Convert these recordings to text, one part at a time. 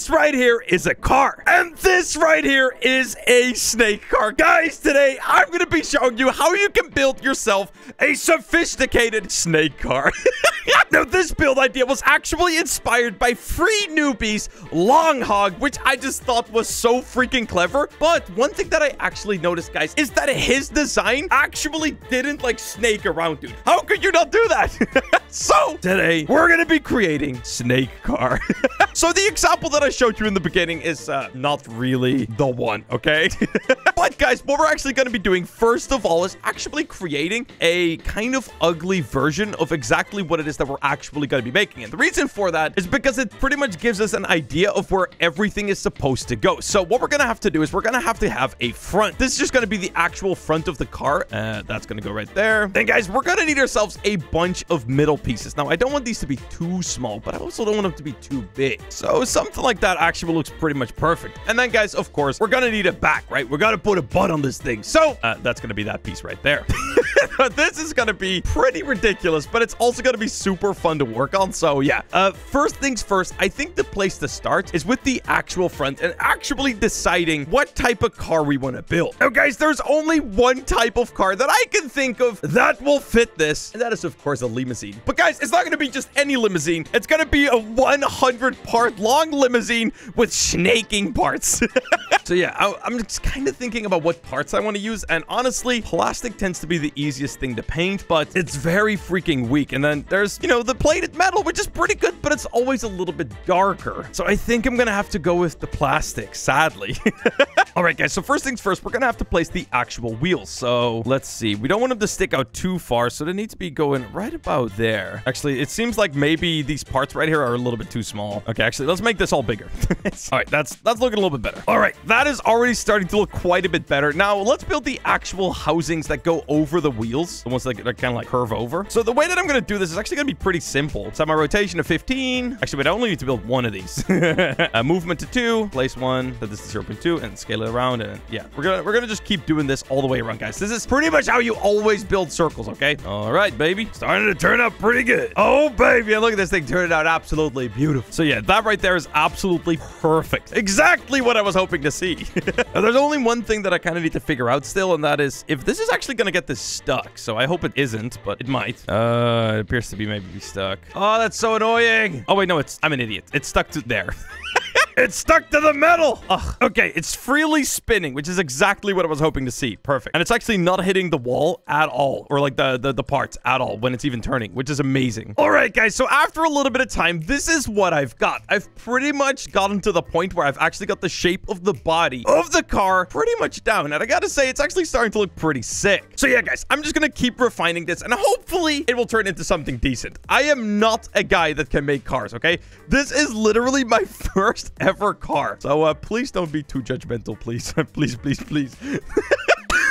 This right here is a car. And this right here is a snake car. Guys, today I'm going to be showing you how you can build yourself a sophisticated snake car. now, this build idea was actually inspired by free newbies Long Hog, which I just thought was so freaking clever. But one thing that I actually noticed, guys, is that his design actually didn't like snake around, dude. How could you not do that? so today we're going to be creating snake car. so the example that I showed you in the beginning is uh, not really the one, okay? but guys, what we're actually going to be doing first of all is actually creating a kind of ugly version of exactly what it is that we're actually going to be making. And the reason for that is because it pretty much gives us an idea of where everything is supposed to go. So what we're going to have to do is we're going to have to have a front. This is just going to be the actual front of the car. Uh, that's going to go right there. Then guys, we're going to need ourselves a bunch of middle pieces. Now, I don't want these to be too small, but I also don't want them to be too big. So something like that actually looks pretty much perfect. And then guys, of course, we're going to need a back, right? We're going to put a butt on this thing. So uh, that's going to be that piece right there. this is going to be pretty ridiculous, but it's also going to be super fun to work on. So yeah, uh, first things first, I think the place to start is with the actual front and actually deciding what type of car we want to build. Now guys, there's only one type of car that I can think of that will fit this. And that is of course a limousine. But guys, it's not going to be just any limousine. It's going to be a 100 part long limousine with snaking parts. so yeah, I, I'm just kind of thinking about what parts I want to use. And honestly, plastic tends to be the easiest thing to paint, but it's very freaking weak. And then there's, you know, the plated metal, which is pretty good, but it's always a little bit darker. So I think I'm to have to go with the plastic, sadly. All right, guys. So first things first, we're going to have to place the actual wheels. So let's see. We don't want them to stick out too far, so they need to be going right about there. Actually, it seems like maybe these parts right here are a little bit too small. Okay, actually, let's make this all bigger. all right, that's that's looking a little bit better. All right, that is already starting to look quite a bit better. Now, let's build the actual housings that go over the wheels, the ones that, kind of like curve over. So the way that I'm going to do this is actually going to be pretty simple. Set my rotation to 15. Actually, wait, I only need to build one of these. uh, movement to two, place one, set this to 0.2, and scale around. And yeah, we're gonna we're gonna just keep doing this all the way around, guys. This is pretty much how you always build circles, okay? All right, baby, starting to turn out pretty good. Oh, baby, and look at this thing turning out absolutely beautiful. So yeah, that right there is absolutely perfect. Exactly what I was hoping to see. now, there's only one thing that I kind of need to figure out still, and that is if this is actually gonna get this stuck. So I hope it isn't, but it might. Uh, it appears to be maybe stuck. Oh, that's so annoying. Oh wait, no, it's I'm an idiot. It's stuck to there. It's stuck to the metal. Ugh. Okay, it's freely spinning, which is exactly what I was hoping to see. Perfect. And it's actually not hitting the wall at all, or like the, the, the parts at all when it's even turning, which is amazing. All right, guys, so after a little bit of time, this is what I've got. I've pretty much gotten to the point where I've actually got the shape of the body of the car pretty much down. And I gotta say, it's actually starting to look pretty sick. So yeah, guys, I'm just gonna keep refining this, and hopefully it will turn into something decent. I am not a guy that can make cars, okay? This is literally my first ever car. So uh, please don't be too judgmental, please. please, please, please.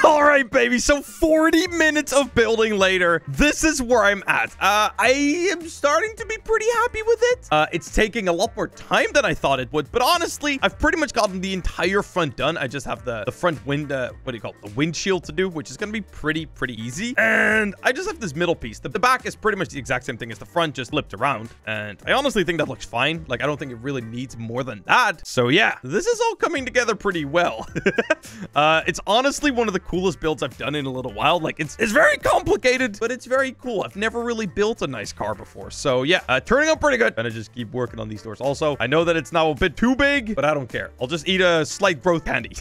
All right, baby. So 40 minutes of building later, this is where I'm at. Uh, I am starting to be pretty happy with it. Uh, it's taking a lot more time than I thought it would, but honestly, I've pretty much gotten the entire front done. I just have the, the front wind, uh, what do you call it? The windshield to do, which is going to be pretty, pretty easy. And I just have this middle piece. The, the back is pretty much the exact same thing as the front, just flipped around. And I honestly think that looks fine. Like, I don't think it really needs more than that. So yeah, this is all coming together pretty well. uh, it's honestly one of the coolest builds I've done in a little while. Like, it's, it's very complicated, but it's very cool. I've never really built a nice car before. So, yeah, uh, turning out pretty good. Gonna just keep working on these doors. Also, I know that it's now a bit too big, but I don't care. I'll just eat a slight growth candy.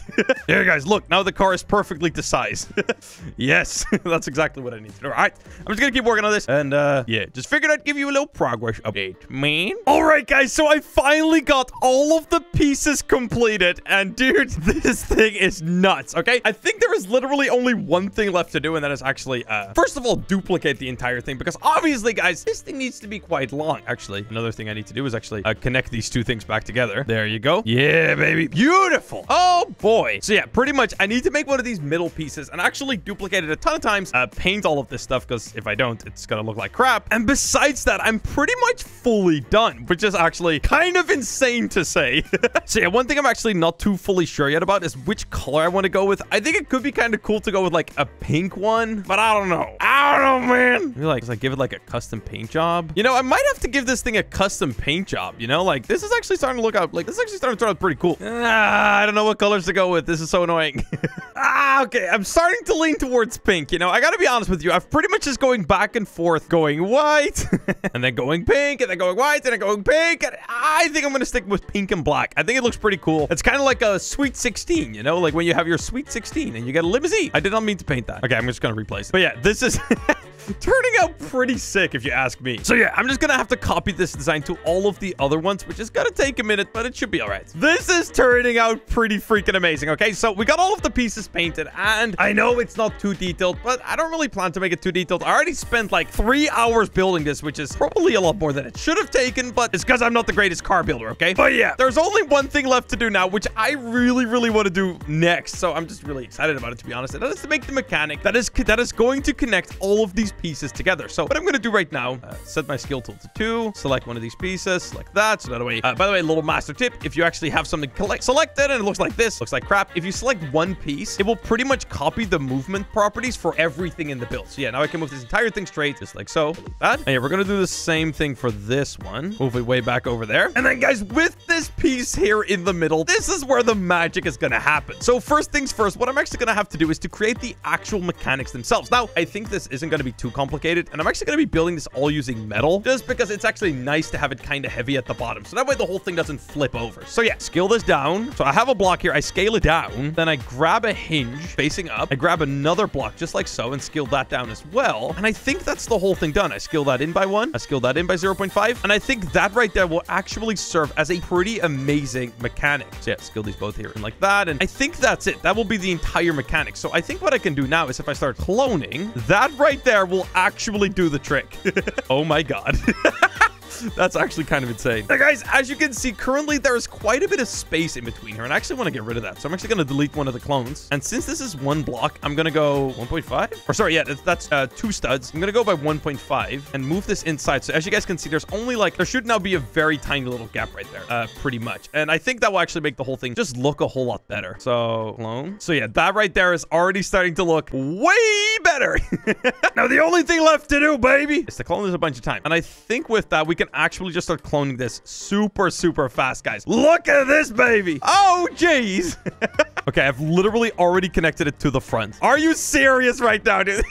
there, guys, look. Now the car is perfectly to size. yes, that's exactly what I need to do. All right, I'm just gonna keep working on this. And, uh, yeah, just figured I'd give you a little progress update, man. All right, guys, so I finally got all of the pieces completed. And, dude, this thing is nuts, okay? I think there is literally only one thing left to do, and that is actually, uh, first of all, duplicate the entire thing, because obviously, guys, this thing needs to be quite long. Actually, another thing I need to do is actually uh, connect these two things back together. There you go. Yeah, baby. Beautiful. Oh, boy. So, yeah, pretty much, I need to make one of these middle pieces and actually duplicate it a ton of times, uh, paint all of this stuff, because if I don't, it's gonna look like crap. And besides that, I'm pretty much fully done, which is actually kind of insane to say. so, yeah, one thing I'm actually not too fully sure yet about is which color I want to go with. I think it could be kind kind of cool to go with like a pink one, but I don't know. I don't know, man. You're like, like give it like a custom paint job. You know, I might have to give this thing a custom paint job. You know, like this is actually starting to look out like this is actually starting to turn out pretty cool. Ah, I don't know what colors to go with. This is so annoying. ah, okay. I'm starting to lean towards pink. You know, I gotta be honest with you. I've pretty much just going back and forth, going white, and then going pink, and then going white, and then going pink. And I think I'm gonna stick with pink and black. I think it looks pretty cool. It's kind of like a sweet 16, you know, like when you have your sweet 16 and you get a limousine. I did not mean to paint that. Okay, I'm just gonna replace it. But yeah, this is turning out pretty sick if you ask me. So yeah, I'm just gonna have to copy this design to all of the other ones, which is gonna take a minute, but it should be all right. This is turning out pretty freaking amazing, okay? So we got all of the pieces painted, and I know it's not too detailed, but I don't really plan to make it too detailed. I already spent like three hours building this, which is probably a lot more than it should have taken, but it's because I'm not the greatest car builder, okay? But yeah, there's only one thing left to do now, which I really, really want to do next. So I'm just really excited about it, to be honest. And that is to make the mechanic that is that is going to connect all of these pieces together. So what I'm going to do right now, uh, set my scale tool to two, select one of these pieces, like that. So that way, uh, by the way, little master tip, if you actually have something selected and it looks like this, looks like crap. If you select one piece, it will pretty much copy the movement properties for everything in the build. So yeah, now I can move this entire thing straight, just like so, like that. And yeah, we're going to do the same thing for this one. Move it way back over there. And then guys, with this piece here in the middle, this is where the magic is going to happen. So first things first, what I'm actually going to have to do is to create the actual mechanics themselves. Now, I think this isn't going to be too complicated, and I'm actually going to be building this all using metal, just because it's actually nice to have it kind of heavy at the bottom. So that way the whole thing doesn't flip over. So yeah, scale this down. So I have a block here. I scale it down. Then I grab a hinge facing up. I grab another block just like so and scale that down as well. And I think that's the whole thing done. I scale that in by one. I scale that in by 0.5. And I think that right there will actually serve as a pretty amazing mechanic. So yeah, scale these both here and like that. And I think that's it. That will be the entire mechanic. So I think what I can do now is if I start cloning, that right there will actually do the trick. oh my god. That's actually kind of insane. Now, guys, as you can see, currently there is quite a bit of space in between here, and I actually want to get rid of that. So I'm actually going to delete one of the clones. And since this is one block, I'm going to go 1.5. Or sorry, yeah, that's uh, two studs. I'm going to go by 1.5 and move this inside. So as you guys can see, there's only like, there should now be a very tiny little gap right there, uh, pretty much. And I think that will actually make the whole thing just look a whole lot better. So clone. So yeah, that right there is already starting to look way better. now, the only thing left to do, baby, is to clone this a bunch of times. And I think with that, we can actually just start cloning this super, super fast, guys. Look at this, baby. Oh, jeez. okay, I've literally already connected it to the front. Are you serious right now, dude?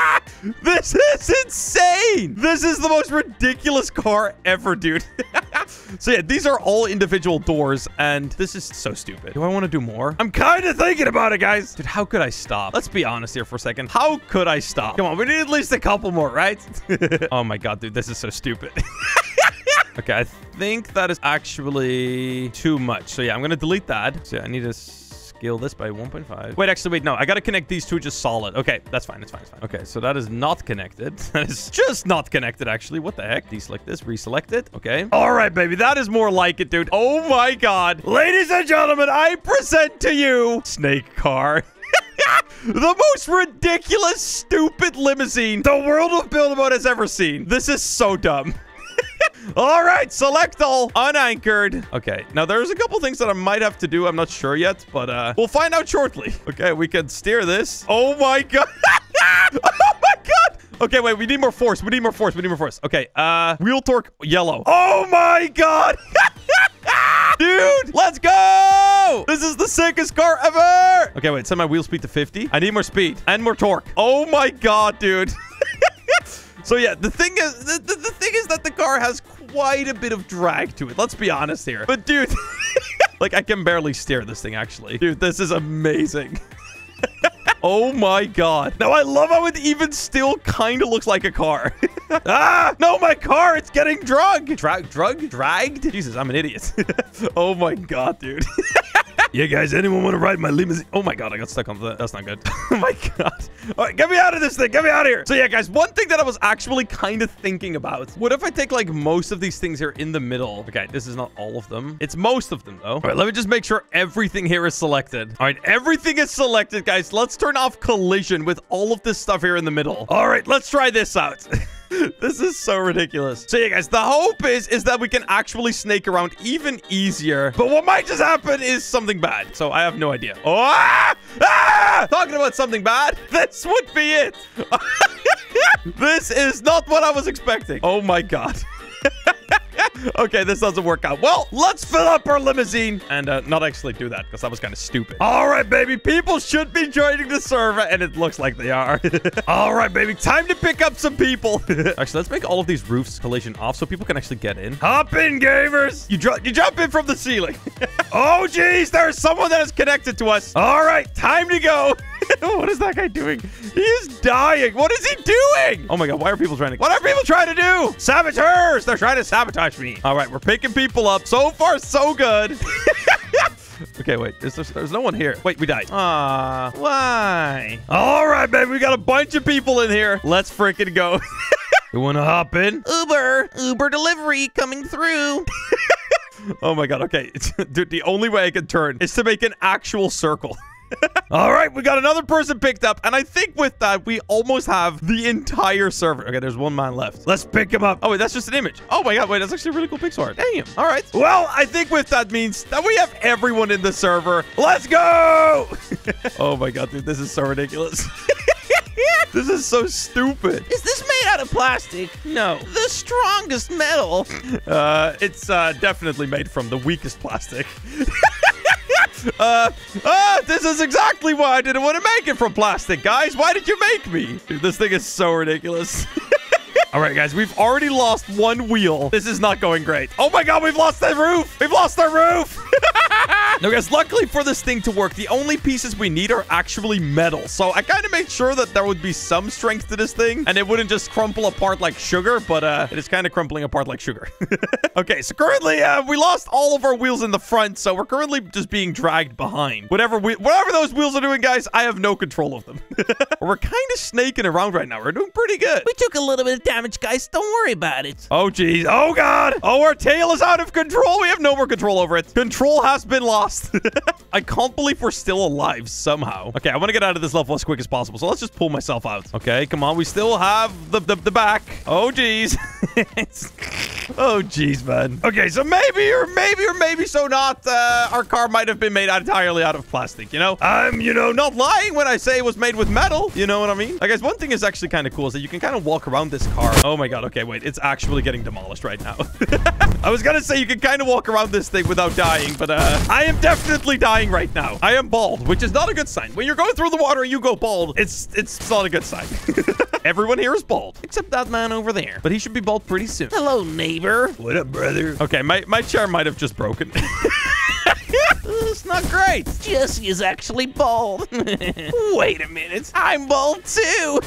this is insane. This is the most ridiculous car ever, dude. so yeah, these are all individual doors, and this is so stupid. Do I want to do more? I'm kind of thinking about it, guys. Dude, how could I stop? Let's be honest here for a second. How could I stop? Come on, we need at least a couple more, right? oh my god, dude, this is so stupid. Okay, I think that is actually too much. So yeah, I'm going to delete that. So yeah, I need to scale this by 1.5. Wait, actually, wait, no. I got to connect these two just solid. Okay, that's fine. That's fine. It's fine. Okay, so that is not connected. That is just not connected, actually. What the heck? Deselect this. Reselect it. Okay. All right, baby. That is more like it, dude. Oh my god. Ladies and gentlemen, I present to you Snake Car. the most ridiculous, stupid limousine the world of Build-A-Boat has ever seen. This is so dumb. All right, select all unanchored. Okay, now there's a couple things that I might have to do. I'm not sure yet, but uh, we'll find out shortly. Okay, we can steer this. Oh my god. oh my god. Okay, wait, we need more force. We need more force. We need more force. Okay, uh, wheel torque yellow. Oh my god. Dude, let's go! This is the sickest car ever! Okay, wait, set my wheel speed to 50. I need more speed and more torque. Oh my god, dude. So yeah, the thing is, the, the, the thing is that the car has quite a bit of drag to it. Let's be honest here. But dude, like I can barely steer this thing actually. Dude, this is amazing. Oh my god. Now, I love how it even still kind of looks like a car. ah! No, my car! It's getting drug! Drag, drug? Dragged? Jesus, I'm an idiot. oh my god, dude. yeah, guys, anyone want to ride my limousine? Oh my god, I got stuck on that. That's not good. oh my god. All right, get me out of this thing. Get me out of here. So yeah, guys, one thing that I was actually kind of thinking about. What if I take like most of these things here in the middle? Okay, this is not all of them. It's most of them though. All right, let me just make sure everything here is selected. All right, everything is selected, guys. Let's turn off collision with all of this stuff here in the middle. All right, let's try this out. this is so ridiculous. So yeah, guys, the hope is is that we can actually snake around even easier. But what might just happen is something bad. So I have no idea. Oh, ah! Ah! Talking about something bad, this would be it. this is not what I was expecting. Oh my god. okay, this doesn't work out. Well, let's fill up our limousine and uh, not actually do that because that was kind of stupid. All right, baby. People should be joining the server, and it looks like they are. all right, baby. Time to pick up some people. actually, let's make all of these roofs collision off so people can actually get in. Hop in, gamers. You, you jump in from the ceiling. Oh, geez. There's someone that is connected to us. All right, time to go. what is that guy doing? He is dying. What is he doing? Oh my god, why are people trying to... What are people trying to do? Saboteurs! They're trying to sabotage me. All right, we're picking people up. So far, so good. Okay, wait. There's, there's no one here. Wait, we died. Ah, why? All right, baby. We got a bunch of people in here. Let's freaking go. you want to hop in? Uber. Uber delivery coming through. Oh my god. Okay. Dude, the only way I can turn is to make an actual circle. All right, we got another person picked up, and I think with that, we almost have the entire server. Okay, there's one man left. Let's pick him up. Oh, wait, that's just an image. Oh, my God. Wait, that's actually a really cool pixel art. Damn. All right. Well, I think with that means that we have everyone in the server. Let's go. oh, my God, dude. This is so ridiculous. this is so stupid. Is this made out of plastic? No. The strongest metal. Uh, it's uh, definitely made from the weakest plastic. Uh, uh, this is exactly why I didn't want to make it from plastic, guys. Why did you make me? Dude, this thing is so ridiculous. All right, guys, we've already lost one wheel. This is not going great. Oh my God, we've lost the roof. We've lost the roof. Now, guys, luckily for this thing to work, the only pieces we need are actually metal. So I kind of made sure that there would be some strength to this thing and it wouldn't just crumple apart like sugar, but uh, it is kind of crumpling apart like sugar. okay, so currently uh, we lost all of our wheels in the front, so we're currently just being dragged behind. Whatever we, whatever those wheels are doing, guys, I have no control of them. we're kind of snaking around right now. We're doing pretty good. We took a little bit of damage guys. Don't worry about it. Oh, geez. Oh, God. Oh, our tail is out of control. We have no more control over it. Control has been lost. I can't believe we're still alive somehow. Okay, I want to get out of this level as quick as possible. So let's just pull myself out. Okay, come on. We still have the, the, the back. Oh, geez. oh, geez, man. Okay, so maybe or maybe or maybe so not. Uh, our car might have been made entirely out of plastic, you know? I'm, you know, not lying when I say it was made with metal. You know what I mean? I guess one thing is actually kind of cool is that you can kind of walk around this car. Oh my god. Okay, wait. It's actually getting demolished right now. I was gonna say you can kind of walk around this thing without dying, but uh, I am definitely dying right now. I am bald, which is not a good sign. When you're going through the water and you go bald, it's it's not a good sign. Everyone here is bald, except that man over there. But he should be bald pretty soon. Hello, neighbor. What up, brother? Okay, my, my chair might have just broken. It's not great. Jesse is actually bald. Wait a minute. I'm bald too.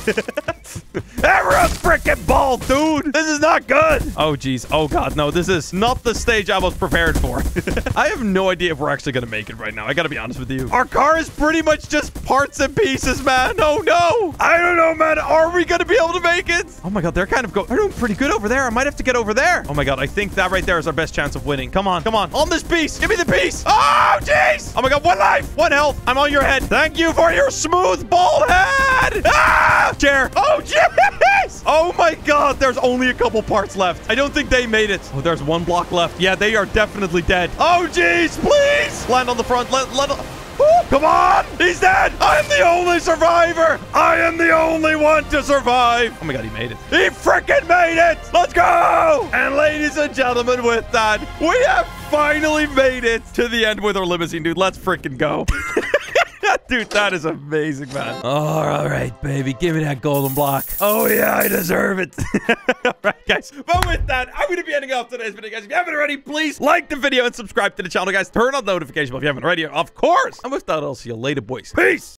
Everyone's freaking ball, dude. This is not good. Oh, jeez. Oh, God. No, this is not the stage I was prepared for. I have no idea if we're actually going to make it right now. I got to be honest with you. Our car is pretty much just parts and pieces, man. Oh, no. I don't know, man. Are we going to be able to make it? Oh, my God. They're kind of going. They're doing pretty good over there. I might have to get over there. Oh, my God. I think that right there is our best chance of winning. Come on. Come on. On this piece. Give me the piece. Oh, jeez. Oh, my God. One life. One health. I'm on your head. Thank you for your smooth bald head. Ah! Chair. Oh, Oh, my God. There's only a couple parts left. I don't think they made it. Oh, there's one block left. Yeah, they are definitely dead. Oh, jeez. Please. Land on the front. Let, let, Come on! He's dead! I'm the only survivor! I am the only one to survive! Oh my god, he made it. He freaking made it! Let's go! And ladies and gentlemen, with that, we have finally made it to the end with our limousine, dude. Let's freaking go. Dude, that is amazing, man. Oh, all right, baby. Give me that golden block. Oh, yeah, I deserve it. all right, guys. But with that, I'm going to be ending off today's video, guys. If you haven't already, please like the video and subscribe to the channel, guys. Turn on the notification bell if you haven't already, of course. And with that, I'll see you later, boys. Peace.